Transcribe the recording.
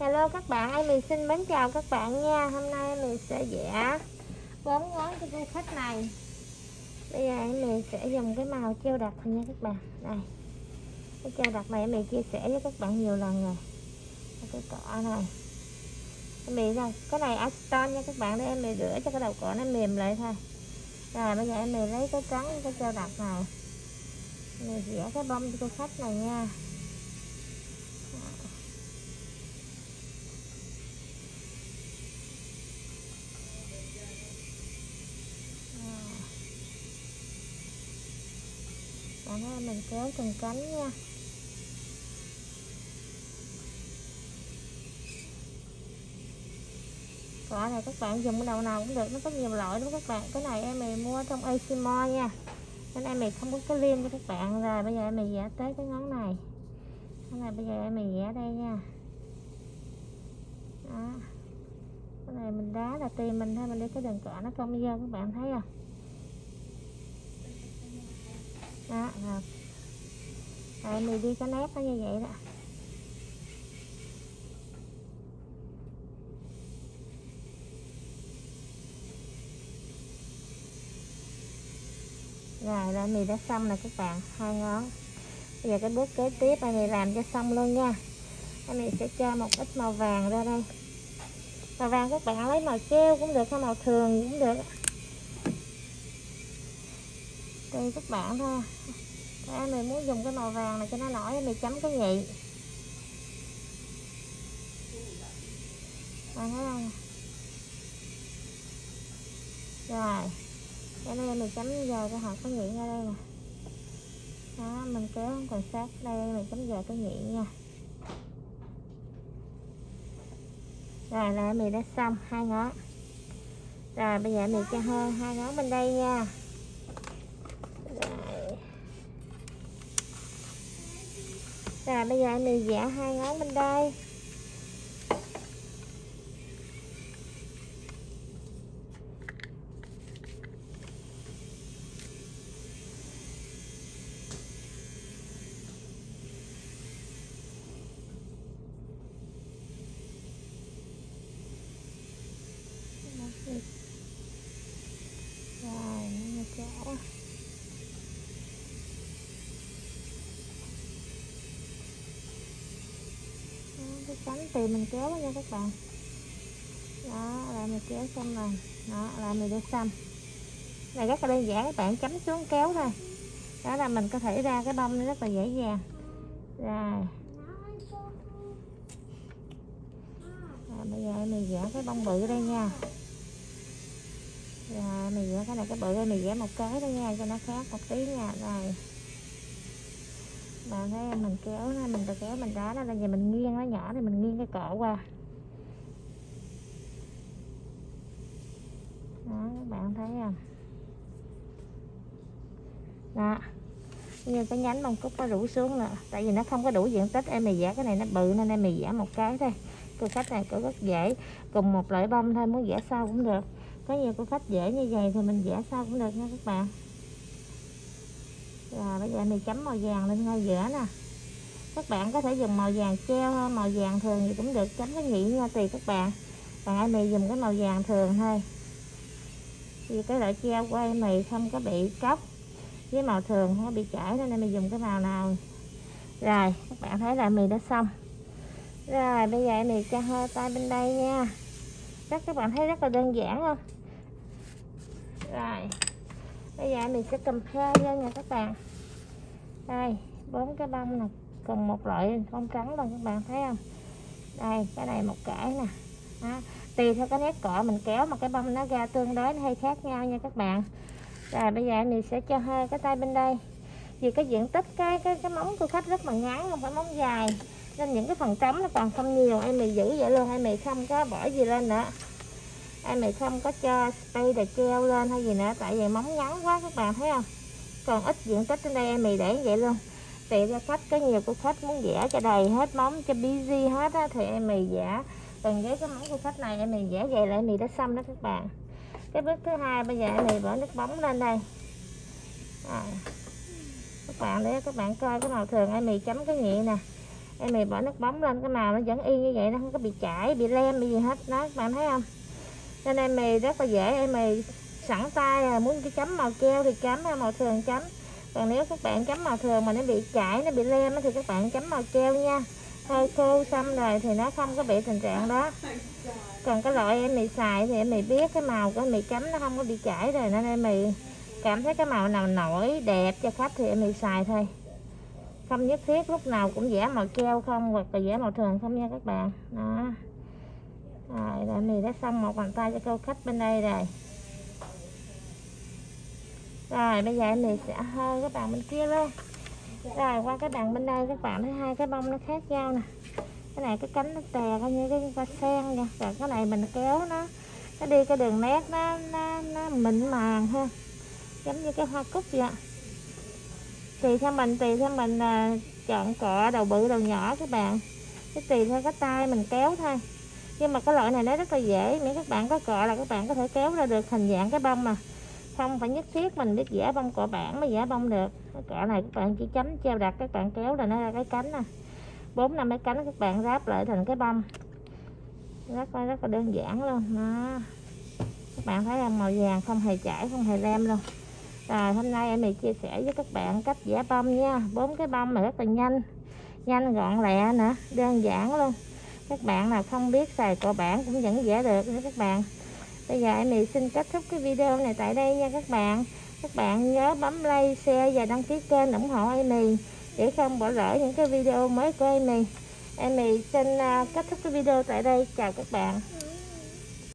Hello các bạn, em mình xin mến chào các bạn nha. Hôm nay em mình sẽ vẽ bốn ngón cho du khách này. Bây giờ em mình sẽ dùng cái màu treo đặc nha các bạn. Đây Cái treo đặc này em mình chia sẻ với các bạn nhiều lần rồi. Cái cọ này. Em mình ra cái này Aston nha các bạn Để em mình rửa cho cái đầu cọ nó mềm lại thôi. Rồi bây giờ em mình lấy cái trắng cái treo đặc này. Mình vẽ cái bông cho du khách này nha. Bạn ơi mình kéo từng cánh nha. Cỏ này các bạn dùng đầu nào cũng được, nó có nhiều loại đúng các bạn. Cái này em mình mua trong Asimo nha. Nên em mình không có cái liên cho các bạn. Rồi, bây giờ em mình vẽ tới cái ngón này. Cái này bây giờ em mình vẽ đây nha. Đó. Cái này mình đá là tùy mình thôi, mình để cái đường cỏ nó không vô, các bạn thấy không? Đó, rồi. Rồi, mình đi cái nét nó như vậy đó. Rồi là mì đã xong rồi các bạn. Hai ngón. Bây giờ cái bước kế tiếp là mì làm cho xong luôn nha. Anh mì sẽ cho một ít màu vàng ra đây. Màu vàng các bạn lấy màu treo cũng được, hay màu thường cũng được tùy các bạn thôi. Em mình muốn dùng cái màu vàng này cho nó nổi mình chấm cái nhị bạn thấy không rồi, cái này mình chấm giờ cái hạt cái nhị ra đây nè. Đó, mình kéo còn sát đây mình chấm giờ cái nhị nha. Rồi là mình đã xong hai ngón. Rồi, bây giờ mình cho hơi hai ngón bên đây nha. Rồi bây giờ em mình giả hai ngón bên đây Thank you nó kéo cái mình kéo nha các bạn. Đó là mình kéo xong rồi. Đó là mình để xăm. Này rất là đơn giản, các bạn chấm xuống kéo thôi. Đó là mình có thể ra cái bông rất là dễ dàng. Rồi. Rồi, bây giờ mình vẽ cái bông bự đây nha. Rồi, mình vẽ cái này, cái bự đây mình vẽ một cái đây nha, cho nó khác một tí nha. Rồi. Ờ, bạn thấy mình kéo nó mình kéo mình đá nó là giờ mình nghiêng nó nhỏ thì mình nghiêng cái cọ qua. Đó, các bạn thấy không? Đó. Như cái nhánh bông cúc nó rủ xuống nè tại vì nó không có đủ diện tích, em mì giả cái này nó bự nên em mì giả một cái thôi. Cô khách này cũng rất dễ, cùng một loại bông thôi, muốn giả sau cũng được. Có nhiều cô khách dễ như vậy thì mình giả sau cũng được nha các bạn rồi bây giờ mình chấm màu vàng lên ngay giữa nè. Các bạn có thể dùng màu vàng treo màu vàng thường thì cũng được, chấm cái nhị nha, tùy các bạn. Còn ai mì dùng cái màu vàng thường thôi. Vì cái loại treo của em mì không có bị cốc với màu thường, không có bị chảy nên mình dùng cái màu nào. Rồi, các bạn thấy là mì đã xong. Rồi, bây giờ mì cho hơi tay bên đây nha. Chắc các bạn thấy rất là đơn giản không? Rồi bây giờ mình sẽ cầm khe lên nha các bạn. Đây, bốn cái bông này còn một loại không trắng luôn các bạn thấy không? Đây, cái này một cái nè. Đó. tùy theo cái nét cọ mình kéo mà cái bông nó ra tương đối nó khác nhau nha các bạn. Rồi, bây giờ mình sẽ cho hơi cái tay bên đây. Vì cái diện tích cái cái cái móng của khách rất là ngắn, không phải móng dài. Nên những cái phần trống nó còn không nhiều. Em mì giữ vậy luôn, em mì không có bỏ gì lên nữa em này không có cho spray để treo lên hay gì nữa tại vì móng ngắn quá các bạn thấy không? Còn ít diện tích trên đây em mì để vậy luôn. Tùy theo khách có nhiều của khách muốn vẽ cho đầy hết móng cho busy hết á, thì em mì vẽ. Còn với cái móng của khách này em mì vẽ vậy là em mì đã xong đó các bạn. Cái bước thứ hai bây giờ em mì bỏ nước bóng lên đây. À. các bạn để các bạn coi cái màu thường em mì chấm cái nhị nè. Em mì bỏ nước bóng lên cái màu nó vẫn y như vậy nó không có bị chảy bị lem bị gì hết. Đó các bạn thấy không? Nên em mì rất là dễ, em mì sẵn tay à muốn cái chấm màu keo thì chấm màu thường chấm. Còn nếu các bạn chấm màu thường mà nó bị chảy nó bị lem thì các bạn chấm màu keo nha. Hơi khô xong rồi thì nó không có bị tình trạng đó. Còn cái loại em mì xài thì em mì biết cái màu của mì chấm nó không có bị chảy rồi, nên em mì cảm thấy cái màu nào nổi, đẹp cho khách thì em mì xài thôi. Không nhất thiết lúc nào cũng vẽ màu keo không hoặc là vẽ màu thường không nha các bạn. Đó rồi đã xong một bàn tay cho cô khách bên đây rồi. Rồi bây giờ em này sẽ hơi các bạn bên kia luôn. Rồi qua cái đằng bên đây các bạn thấy hai cái bông nó khác nhau nè. Cái này cái cánh nó tè coi như cái hoa sen nha rồi cái này mình kéo nó nó đi cái đường nét nó nó, nó mịn màng ha. Giống như cái hoa cúc vậy tùy theo mình tùy theo mình à, chọn cọ đầu bự đầu nhỏ các bạn. Cái tùy theo cái tay mình kéo thôi nhưng mà cái loại này nó rất là dễ. Miễn các bạn có cọ là các bạn có thể kéo ra được hình dạng cái bông mà. Không phải nhất thiết mình biết vẽ bông cọ bản mới vẽ bông được. Cái cọ này các bạn chỉ chấm treo đặt, các bạn kéo là nó ra cái cánh nè bốn năm cái cánh các bạn ráp lại thành cái bông. Rất là rất là đơn giản luôn. Đó. Các bạn thấy không màu vàng không hề chảy, không hề lem luôn. Rồi, hôm nay em mình chia sẻ với các bạn cách vẽ bông nha. Bốn cái bông mà rất là nhanh nhanh gọn lẹ nữa. Đơn giản luôn các bạn nào không biết xài cọ bản cũng vẫn vẽ được nha các bạn. Bây giờ em xin kết thúc cái video này tại đây nha các bạn. Các bạn nhớ bấm like, share và đăng ký kênh ủng hộ em để không bỏ lỡ những cái video mới của em em xin à, kết thúc cái video tại đây. Chào các bạn.